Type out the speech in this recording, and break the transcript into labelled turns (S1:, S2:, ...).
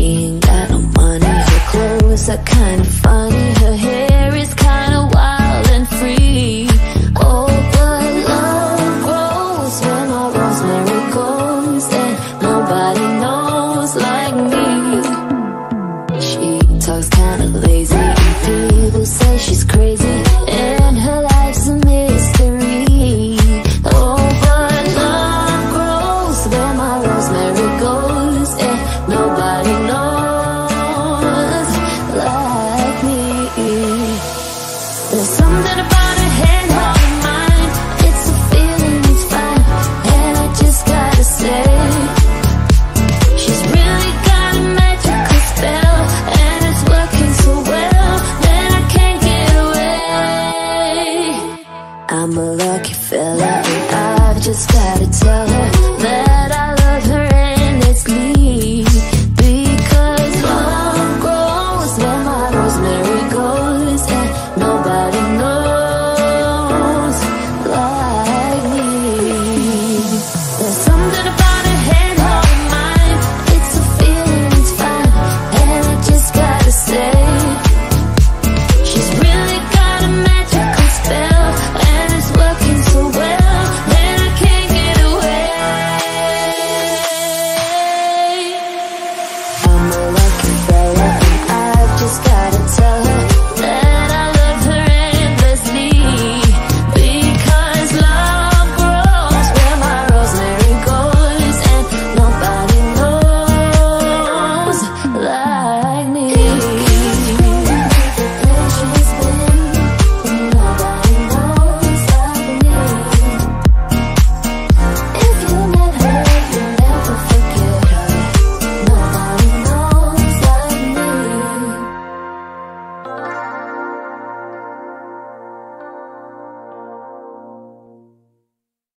S1: She ain't got no money. Her clothes are kinda funny. Her hair is kinda wild and free. Oh, but love grows When my rosemary goes And nobody knows like me. She talks kinda lazy. Just gotta say She's really gonna match spell, and it's working so well that I can't get away. I'm a lucky fella, and I've just got